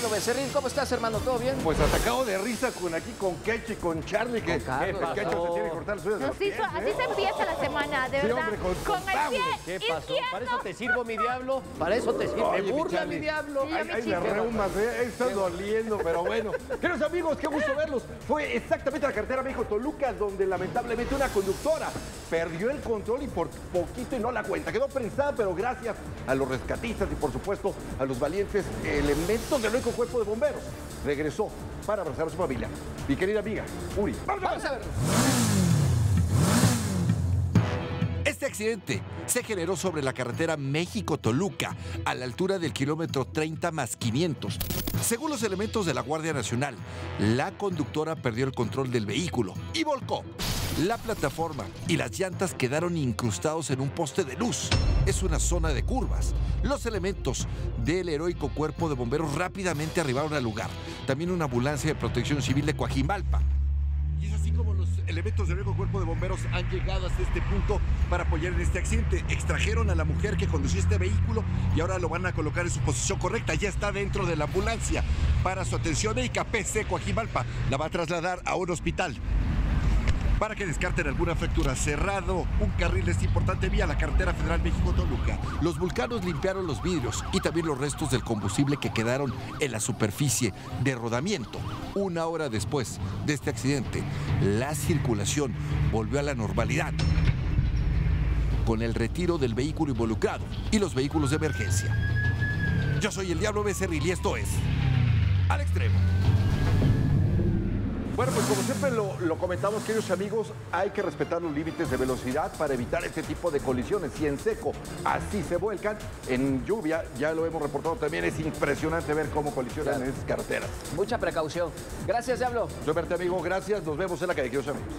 Diablo Becerril, ¿cómo estás, hermano? ¿Todo bien? Pues atacado de risa con aquí, con Keche, con Charlie, que Con el se tiene que cortar los dedos de los Así, pies, so- así ¿eh? se empieza la semana, de Sí, verdad. hombre, con- con el pie ¿Qué pasó? izquierdo. ¿Para eso te sirvo, mi diablo? ¿Para eso te sirvo? Oye, ¿Me mi burla, mi diablo? Sí, me reumas, ¿eh? Está doliendo, pero bueno. Queridos amigos, qué gusto verlos. Fue exactamente la carretera México-Toluca, donde lamentablemente una conductora perdió el control y por poquito y no la cuenta. Quedó prensada, pero gracias a los rescatistas y, por supuesto, a los valientes elementos del único cuerpo de bomberos, regresó para abrazar a su familia. Mi querida amiga, Uri. ¡Vamos, Vamos a ver. Este accidente se generó sobre la carretera México-Toluca, a la altura del kilómetro 30 más 500. Según los elementos de la Guardia Nacional, la conductora perdió el control del vehículo y volcó. La plataforma y las llantas quedaron incrustados en un poste de luz. Es una zona de curvas. Los elementos del heroico cuerpo de bomberos rápidamente arribaron al lugar. También una ambulancia de protección civil de Coajimalpa. Y es así como los elementos del nuevo cuerpo de bomberos han llegado hasta este punto para apoyar en este accidente. Extrajeron a la mujer que conducía este vehículo y ahora lo van a colocar en su posición correcta. Ya está dentro de la ambulancia. Para su atención médica, PC Coajimalpa la va a trasladar a un hospital. Para que descarten alguna fractura cerrado, un carril de esta importante vía, la carretera federal México-Toluca. Los vulcanos limpiaron los vidrios y también los restos del combustible que quedaron en la superficie de rodamiento. Una hora después de este accidente, la circulación volvió a la normalidad con el retiro del vehículo involucrado y los vehículos de emergencia. Yo soy el Diablo Becerril y esto es Al Extremo. Bueno, pues como siempre lo, lo comentamos, queridos amigos, hay que respetar los límites de velocidad para evitar este tipo de colisiones. Si en seco así se vuelcan, en lluvia, ya lo hemos reportado también, es impresionante ver cómo colisionan Claro. en esas carreteras. Mucha precaución. Gracias, Diablo. Yo verte, amigo, gracias. Nos vemos en la calle, queridos amigos.